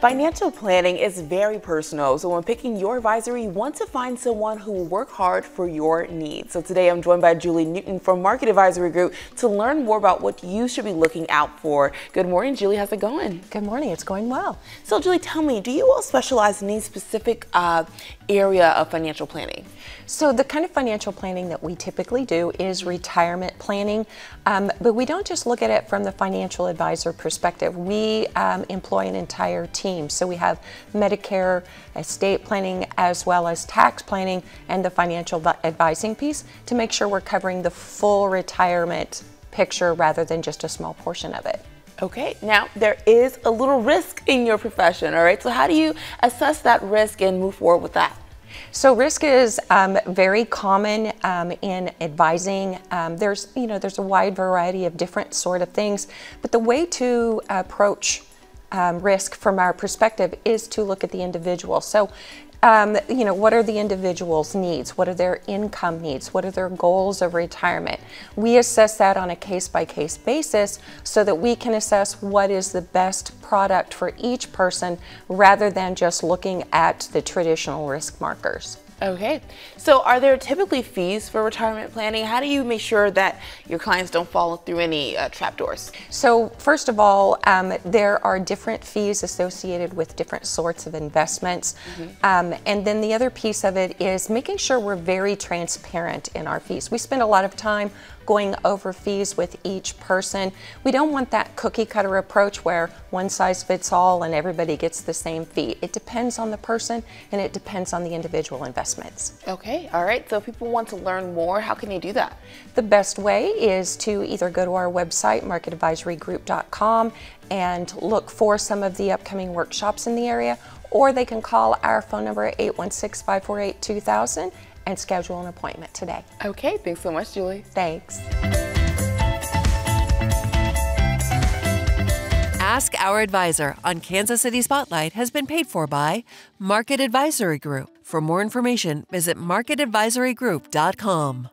Financial planning is very personal, so when picking your advisor, you want to find someone who will work hard for your needs. So today I'm joined by Julie Newton from Market Advisory Group to learn more about what you should be looking out for. Good morning, Julie. How's it going? Good morning. It's going well. So, Julie, tell me, do you all specialize in any specific uh, area of financial planning? So, the kind of financial planning that we typically do is retirement planning, um, but we don't just look at it from the financial advisor perspective. We um, employ an entire team. So, we have Medicare, estate planning, as well as tax planning and the financial advising piece to make sure we're covering the full retirement picture rather than just a small portion of it. Okay, now there is a little risk in your profession, all right? So, how do you assess that risk and move forward with that? So risk is um, very common um, in advising. Um, there's you know there's a wide variety of different sort of things, but the way to approach um, risk from our perspective is to look at the individual. So um, you know, what are the individual's needs? What are their income needs? What are their goals of retirement? We assess that on a case by case basis so that we can assess what is the best product for each person rather than just looking at the traditional risk markers. Okay. So, are there typically fees for retirement planning? How do you make sure that your clients don't fall through any uh, trapdoors? So, first of all, um, there are different fees associated with different sorts of investments. Mm-hmm. Um, and then the other piece of it is making sure we're very transparent in our fees. We spend a lot of time going over fees with each person. We don't want that cookie cutter approach where one size fits all and everybody gets the same fee. It depends on the person and it depends on the individual Okay, all right. So if people want to learn more, how can they do that? The best way is to either go to our website, marketadvisorygroup.com, and look for some of the upcoming workshops in the area, or they can call our phone number at 816 548 2000 and schedule an appointment today. Okay, thanks so much, Julie. Thanks. Ask Our Advisor on Kansas City Spotlight has been paid for by Market Advisory Group. For more information, visit marketadvisorygroup.com.